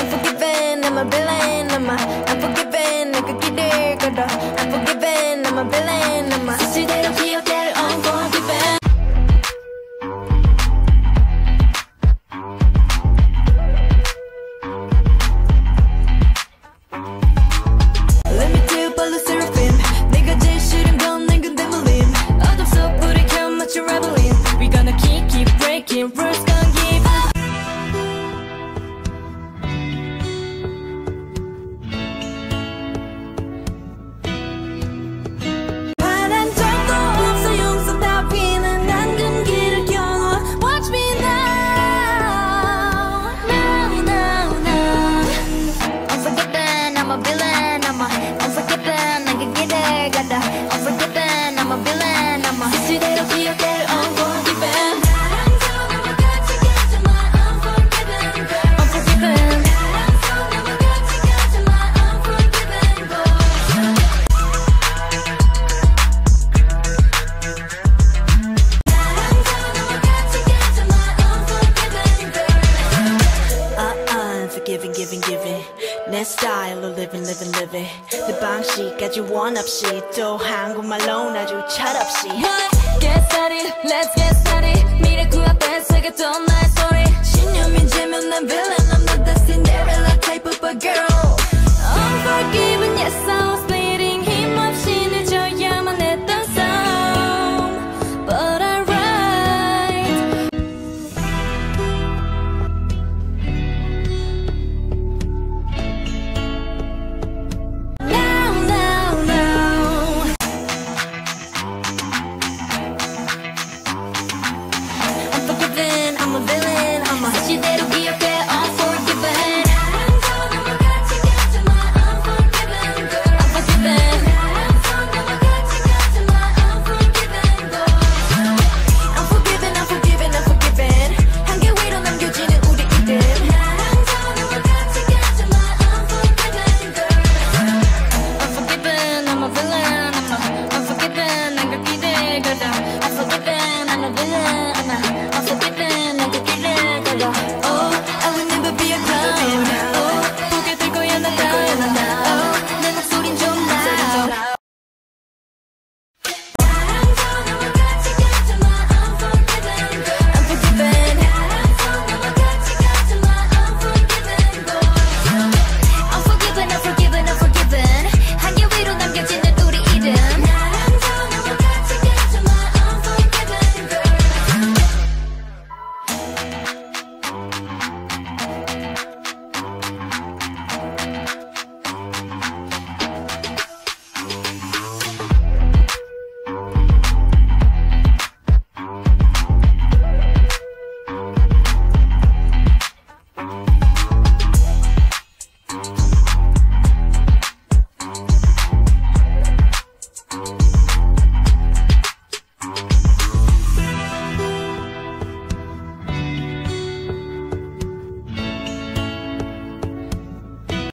Unforgiven, I'm a villain, I'm a Unforgiven, I could get there, good Unforgiven, I'm a villain, I'm a. Unforgiven, I'm a villain, 내 스타일로 living, living, living. 내 방식까지 원 없이 또 한국말로 아주 철없이. Get started, let's get started 미래 구합해 새겼던 나의 소리